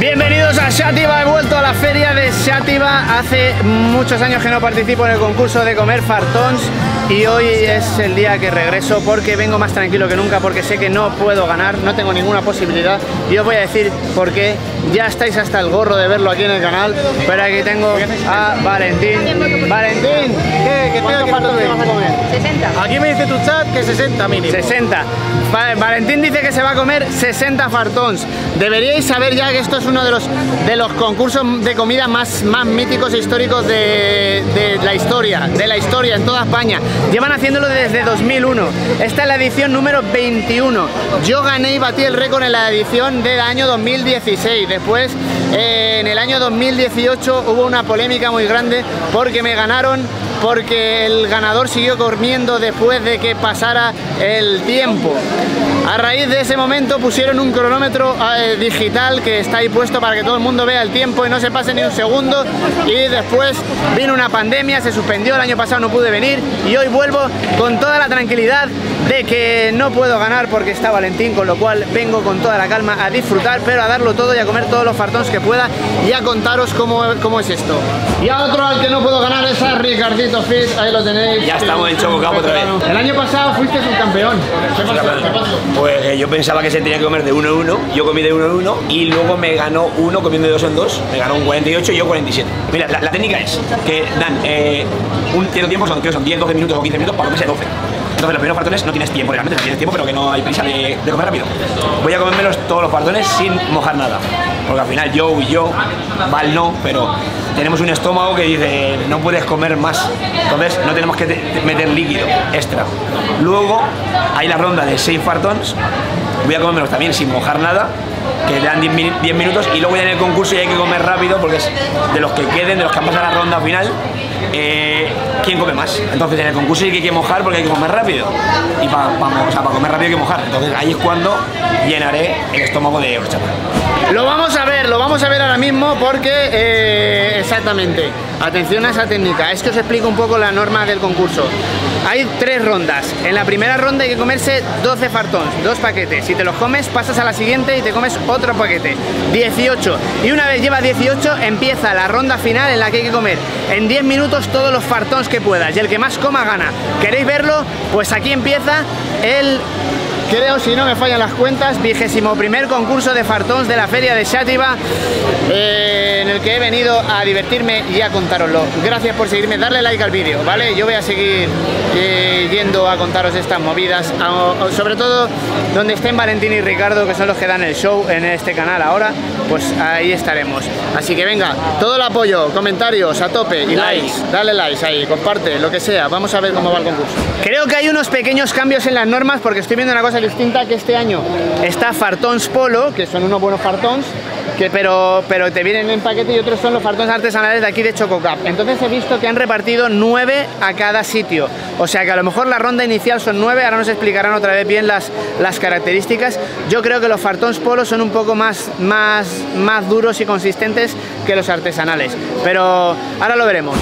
Bienvenidos a Shativa, he vuelto a la feria de Shativa. Hace muchos años que no participo en el concurso de comer fartons y hoy es el día que regreso porque vengo más tranquilo que nunca porque sé que no puedo ganar, no tengo ninguna posibilidad y os voy a decir por qué. Ya estáis hasta el gorro de verlo aquí en el canal, pero aquí tengo a Valentín. Valentín, ¿qué, qué tengo que vas a comer? 60. Aquí me dice tu chat que 60 mínimo. 60. Va- Valentín dice que se va a comer 60 fartons. Deberíais saber ya que esto es uno de los, de los concursos de comida más, más míticos e históricos de, la historia, de la historia en toda España. Llevan haciéndolo desde 2001. Esta es la edición número 21. Yo gané y batí el récord en la edición del año 2016. Después, eh, en el año 2018 hubo una polémica muy grande porque me ganaron porque el ganador siguió comiendo después de que pasara el tiempo. A raíz de ese momento pusieron un cronómetro eh, digital que está ahí puesto para que todo el mundo vea el tiempo y no se pase ni un segundo. Y después vino una pandemia, se suspendió, el año pasado no pude venir y hoy vuelvo con toda la tranquilidad de que no puedo ganar porque está Valentín, con lo cual vengo con toda la calma a disfrutar, pero a darlo todo y a comer todos los fartons que pueda y a contaros cómo, cómo es esto. Y a otro al que no puedo ganar es a Ricardito Fit, ahí lo tenéis. Ya estamos en Choco Cup otra vez. El año pasado fuiste subcampeón. ¿Qué pasó? ¿Qué pasó? Pues eh, yo pensaba que se tenía que comer de uno en uno, yo comí de uno en uno y luego me ganó uno comiendo de dos en dos, me ganó un 48 y yo 47. Mira, la, la técnica es que dan eh, un cierto tiempo, son, creo que son 10, 12 minutos o 15 minutos para comerse 12. Entonces los primeros fartones no tienes tiempo, realmente no tienes tiempo, pero que no hay prisa de, de comer rápido. Voy a comérmelos todos los fartones sin mojar nada. Porque al final yo y yo, Val no, pero tenemos un estómago que dice no puedes comer más. Entonces no tenemos que te- te- meter líquido extra. Luego hay la ronda de 6 fartons. Voy a comérmelos también sin mojar nada que dan 10, minu- 10 minutos y luego ya en el concurso ya hay que comer rápido porque de los que queden, de los que han pasado la ronda final, eh, quién come más. Entonces en el concurso hay que mojar porque hay que comer rápido. Y para comer rápido hay que mojar. Entonces ahí es cuando llenaré el estómago de horchata. Lo vamos a ver, lo vamos a ver ahora mismo porque, eh, exactamente, atención a esa técnica, es que os explico un poco la norma del concurso. Hay tres rondas, en la primera ronda hay que comerse 12 fartons, dos paquetes, si te los comes pasas a la siguiente y te comes otro paquete, 18. Y una vez llevas 18 empieza la ronda final en la que hay que comer en 10 minutos todos los fartons que puedas y el que más coma gana. ¿Queréis verlo? Pues aquí empieza el creo, si no me fallan las cuentas, vigésimo primer concurso de fartons de la feria de Shativa, eh, en el que he venido a divertirme y a contároslo. Gracias por seguirme, darle like al vídeo, ¿vale? Yo voy a seguir eh, yendo a contaros estas movidas, a- sobre todo donde estén Valentín y Ricardo, que son los que dan el show en este canal ahora, pues ahí estaremos. Así que venga, todo el apoyo, comentarios a tope y likes, dale likes ahí, comparte, lo que sea, vamos a ver cómo va el concurso. Creo que hay unos pequeños cambios en las normas porque estoy viendo una cosa distinta que este año está Fartons Polo, que son unos buenos fartons, que pero, pero te vienen en paquete y otros son los fartons artesanales de aquí de Chococap. Entonces he visto que han repartido nueve a cada sitio. O sea que a lo mejor la ronda inicial son nueve, ahora nos explicarán otra vez bien las, las características. Yo creo que los fartons Polo son un poco más, más, más duros y consistentes que los artesanales. Pero ahora lo veremos.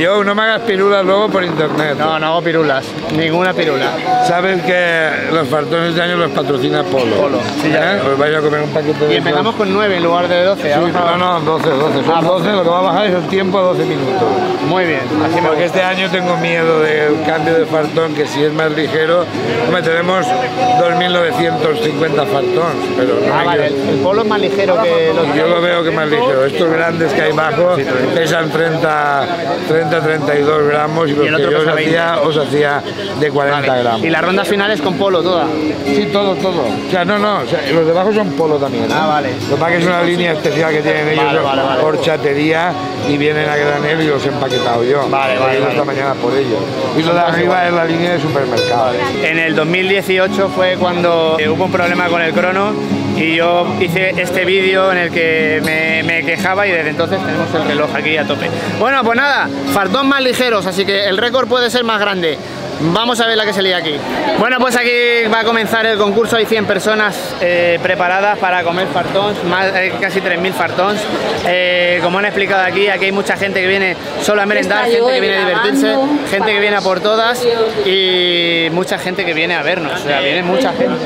Yo, no me hagas pirulas luego por internet. No, no hago pirulas, ninguna pirula. Sabes que los fartones de año los patrocina Polo. Polo, sí, ya ¿Eh? Os vais a comer un paquete de Y empezamos con nueve en lugar de 12. Sí, no, no, 12, 12. Son Ah, 12, lo que va a bajar es el tiempo a 12 minutos. Muy bien, así Porque este año tengo miedo del cambio de fartón, que si es más ligero, hombre, tenemos 2.950 fartons, pero no Ah, vale, el, quiero- el polo es más ligero que los Yo lo veo que más ligero. Estos grandes que hay bajo pesan 30, 30 32 gramos y los Y el que yo os pesa 20. hacía, os hacía de 40 Vale. gramos. Y la ronda final es con polo toda. Sí, todo, todo. O sea, no, no, o sea, los de abajo son polo también. ¿eh? Ah, vale. Lo que es una línea especial que tienen ellos, Vale, vale, vale. horchatería, y vienen a granel y los he empaquetado yo. Vale, vale. esta mañana por ellos. Y lo de arriba es la línea de supermercado. En el 2018 fue cuando eh, hubo un problema con el crono y yo hice este vídeo en el que me, quejaba y desde entonces tenemos el reloj aquí a tope. Bueno, pues nada, fartón más ligeros, así que el récord puede ser más grande. Vamos a ver la que se lía aquí. Bueno, pues aquí va a comenzar el concurso. Hay 100 personas eh, preparadas para comer fartons, más, eh, casi 3.000 fartons. Eh, como han explicado aquí, aquí hay mucha gente que viene solo a merendar, gente que viene a divertirse, gente que viene a por todas y mucha gente que viene a vernos. O sea, viene mucha gente.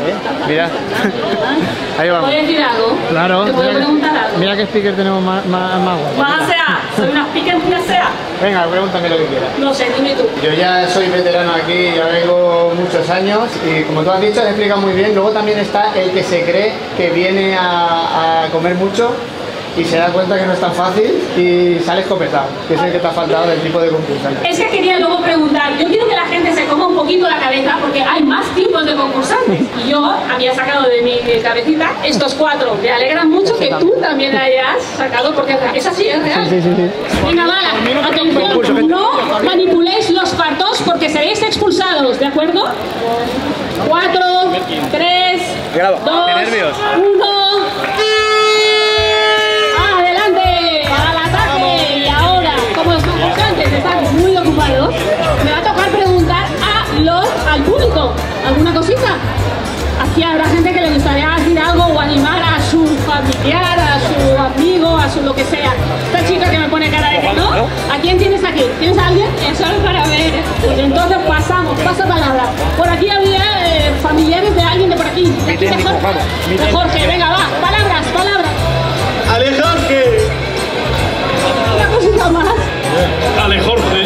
Mira. Ahí vamos. ¿Puedes decir algo? Claro. ¿Te puedo preguntar algo? Mira qué speaker tenemos más, más, más guapo. Sea, soy una speaker muy sea. Venga, pregúntame lo que quieras. No sé, dime tú. Yo ya soy veterano aquí, ya vengo muchos años y como tú has dicho, has explicado muy bien. Luego también está el que se cree que viene a, a comer mucho y se da cuenta que no es tan fácil y sale escopetado, que es el que te ha faltado del tipo de concursante. Es que quería luego preguntar, yo quiero que la gente se coma un poquito la cabeza porque hay más tipos de concursantes. Y yo había sacado de mi cabecita estos cuatro. Me alegra mucho que tú también hayas sacado porque es así, es real. Sí, sí, sí. Venga, mala, atención, no manipuléis los fartos porque seréis expulsados, ¿de acuerdo? Cuatro, tres, dos, uno. Están muy ocupados, me va a tocar preguntar a los, al público alguna cosita. Aquí habrá gente que le gustaría decir algo o animar a su familiar, a su amigo, a su lo que sea. Esta chica que me pone cara de que no. ¿A quién tienes aquí? ¿Tienes a alguien? Es solo para ver. Pues entonces pasamos, pasa palabra. Por aquí había eh, familiares de alguien de por aquí. De aquí de Jorge. De Jorge, venga, va. Palabras, palabras. Ale Jorge. Una cosita más. Ale Jorge.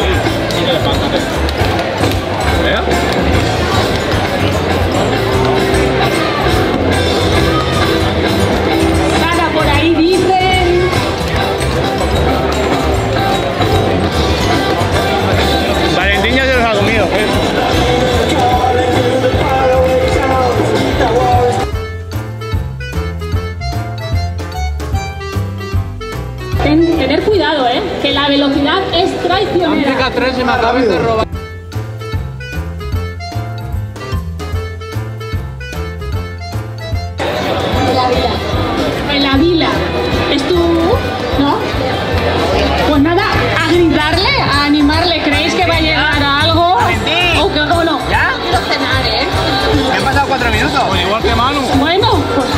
Minutos. Igual que Manu. Bueno, pues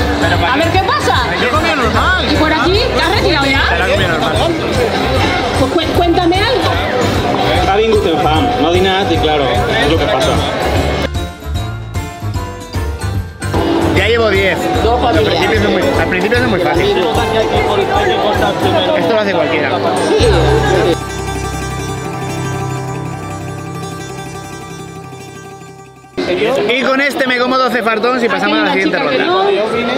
a ver qué pasa. Yo comía normal. ¿Y por aquí? ¿Te has retirado ya? Pues cu- cuéntame algo. Ha vingut en fam, no ha dinat i claro, és el que passa. Ya llevo 10. Al principio, es muy, al principio es muy fácil. Esto lo hace cualquiera. Y con este me como 12 fartons y pasamos a la siguiente ronda. Yo vine,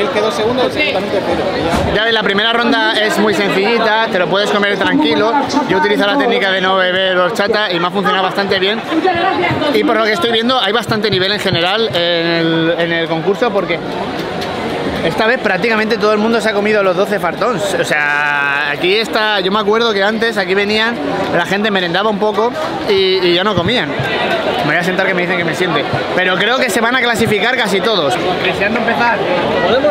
él quedó segundo, el segundo también tercero. Ya ves, la primera ronda es muy sencillita, te lo puedes comer tranquilo. Yo utilizo la técnica de no beber horchata y me ha funcionado bastante bien. Y por lo que estoy viendo, hay bastante nivel en general en el, en el concurso porque esta vez prácticamente todo el mundo se ha comido los 12 fartons. O sea, aquí está, yo me acuerdo que antes aquí venían, la gente merendaba un poco y, y ya no comían. Me voy a sentar que me dicen que me siente. Pero creo que se van a clasificar casi todos. Deseando empezar.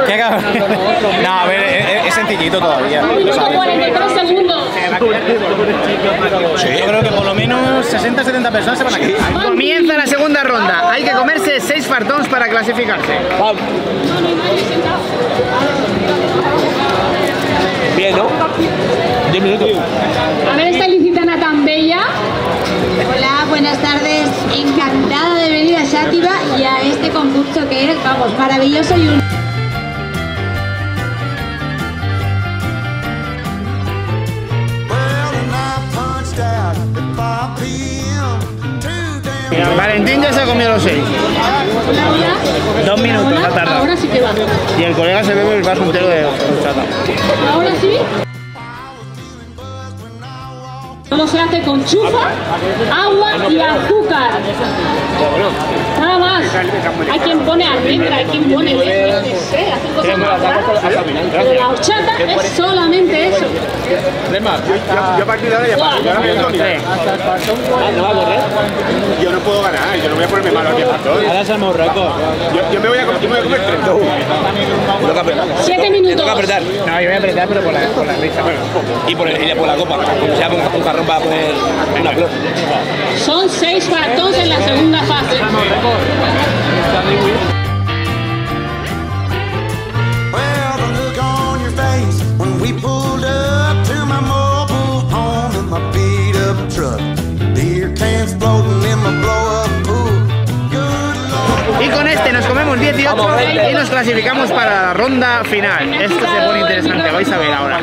¿Qué cabrón? No, a ver, es, es sencillito todavía. Un minuto 43 segundos. Yo creo que por lo menos 60-70 personas se van a quedar. Comienza la segunda ronda. Hay que comerse 6 fartons para clasificarse. Bien, ¿no? 10 minutos. A ver esta licitana tan bella. Hola, buenas tardes. Encantada de venir a Sátiva y a este concurso que es, vamos, maravilloso y un... Well, and I punched out at 5 p.m. Two damn Valentín ya se ha comido los 6. Dos minutos Ahora- ha tardado. Ahora sí que va. Y el colega se bebe el vaso entero de horchata. Ahora sí. Solo se hace con chufa, agua y azúcar. Nada más. Hay quien pone almendra, hay quien pone qué sé, hacen cosas más raras. Pero la horchata es solamente eso. Yo a partir de ahora ya paso. Yo ahora me voy a dormir. ¿No va a correr? Yo no puedo ganar, yo no voy a ponerme malo aquí a. Ahora somos récord. Yo, yo me voy a comer, yo me voy a comer 31. Me toca apretar. Siete Me minutos. toca apretar. No, yo voy a apretar, pero por la, por la risa. Y por, el, y por la copa. Como sea, ponga un jarrón para poner una flor. Son seis fartons en la segunda fase. Well, the look on your face when we pulled up to my mobile home in my beat up truck. Beer cans floating in my blow up pool. Good Lord. Y con este nos comemos 18 y nos clasificamos para la ronda final. Esto se pone interesante, vais a ver ahora.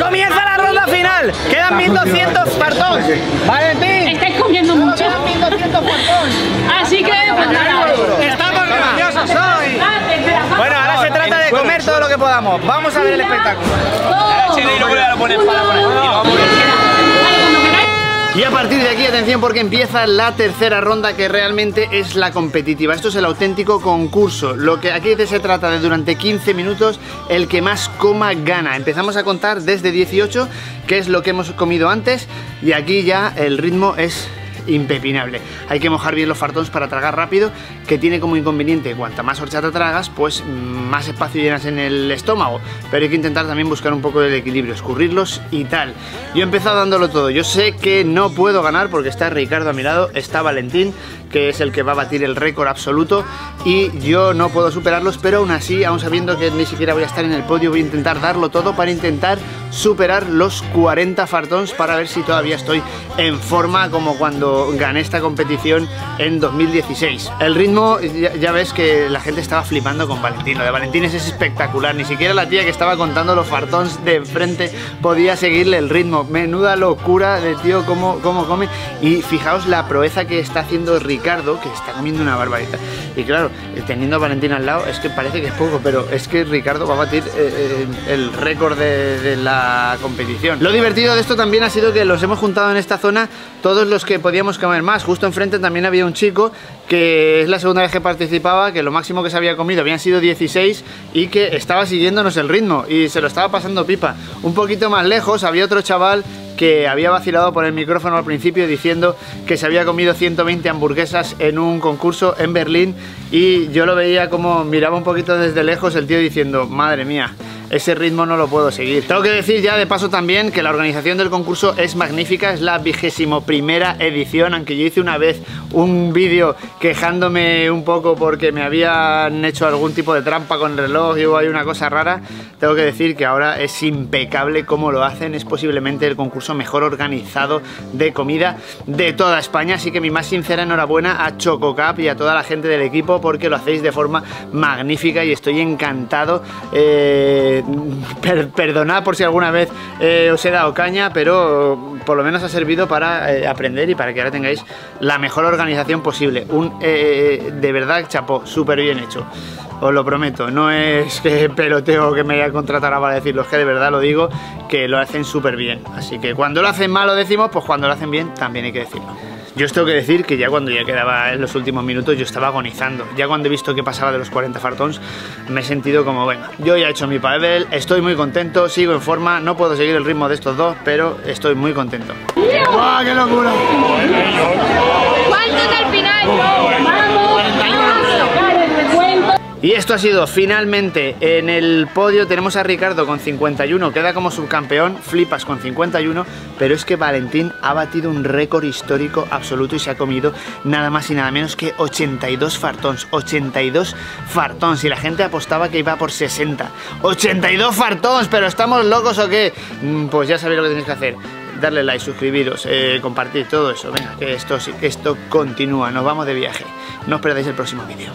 ¡Comienza la ronda final! ¡Quedan 1200 fartons! ¡Valentín! Estáis comiendo mucho. ¡Quedan 1200 fartons! Así que, pues nada. ¡Estamos graciosos hoy! Ah. Bueno, ahora se trata de comer todo lo que podamos. Vamos a ver el espectáculo. Y a partir de aquí, atención, porque empieza la tercera ronda que realmente es la competitiva. Esto es el auténtico concurso. Lo que aquí se trata de durante 15 minutos, el que más coma gana. Empezamos a contar desde 18, que es lo que hemos comido antes, y aquí ya el ritmo es impepinable. Hay que mojar bien los fartons para tragar rápido, que tiene como inconveniente, cuanta más horchata tragas, pues mm, más espacio llenas en el estómago. Pero hay que intentar también buscar un poco del equilibrio, escurrirlos y tal. Yo he empezado dándolo todo. Yo sé que no puedo ganar porque está Ricardo a mi lado, está Valentín, que es el que va a batir el récord absoluto, y yo no puedo superarlos, pero aún así, aún sabiendo que ni siquiera voy a estar en el podio, voy a intentar darlo todo para intentar superar los 40 fartons para ver si todavía estoy en forma como cuando gané esta competición en 2016. El ritmo, ya, ya ves que la gente estaba flipando con Valentín. De Valentín es espectacular. Ni siquiera la tía que estaba contando los fartons de frente podía seguirle el ritmo. Menuda locura de tío cómo, cómo come. Y fijaos la proeza que está haciendo Ricardo, que está comiendo una barbaridad. Y claro, eh, teniendo a Valentín al lado, es que parece que es poco, pero es que Ricardo va a batir eh, eh, el récord de, de la competición. Lo divertido de esto también ha sido que los hemos juntado en esta zona todos los que podíamos comer más. Justo enfrente también había un chico que es la segunda vez que participaba, que lo máximo que se había comido habían sido 16 y que estaba siguiéndonos el ritmo y se lo estaba pasando pipa. Un poquito más lejos había otro chaval que había vacilado por el micrófono al principio diciendo que se había comido 120 hamburguesas en un concurso en Berlín y yo lo veía como miraba un poquito desde lejos el tío diciendo, madre mía, ese ritmo no lo puedo seguir. Tengo que decir ya de paso también que la organización del concurso es magnífica, es la vigésimo primera edición, aunque yo hice una vez un vídeo quejándome un poco porque me habían hecho algún tipo de trampa con el reloj y hubo ahí una cosa rara, tengo que decir que ahora es impecable cómo lo hacen, es posiblemente el concurso mejor organizado de comida de toda España, así que mi más sincera enhorabuena a Chococap y a toda la gente del equipo porque lo hacéis de forma magnífica y estoy encantado. Eh, per- perdonad por si alguna vez eh, os he dado caña, pero por lo menos ha servido para eh, aprender y para que ahora tengáis la mejor organización posible. Un, eh, de verdad, chapó, súper bien hecho. Os lo prometo, no es que peloteo que me voy a contratar para decirlo, es que de verdad lo digo, que lo hacen súper bien. Así que cuando lo hacen mal lo decimos, pues cuando lo hacen bien también hay que decirlo. Yo os tengo que decir que ya cuando ya quedaba en los últimos minutos yo estaba agonizando. Ya cuando he visto que pasaba de los 40 fartons me he sentido como, venga, yo ya he hecho mi papel, estoy muy contento, sigo en forma, no puedo seguir el ritmo de estos dos, pero estoy muy contento. ¡Guau, qué locura! ¿Cuántos al final? Vamos a sacar el recuento. Y esto ha sido finalmente en el podio tenemos a Ricardo con 51, queda como subcampeón, flipas con 51, pero es que Valentín ha batido un récord histórico absoluto y se ha comido nada más y nada menos que 82 fartons, 82 fartons y la gente apostaba que iba por 60. 82 fartons, pero estamos locos o qué? Mm, Pues ya sabéis lo que tenéis que hacer. Darle like, suscribiros, eh, compartir todo eso. Venga, que esto, esto continúa. Nos vamos de viaje. No os perdáis el próximo vídeo.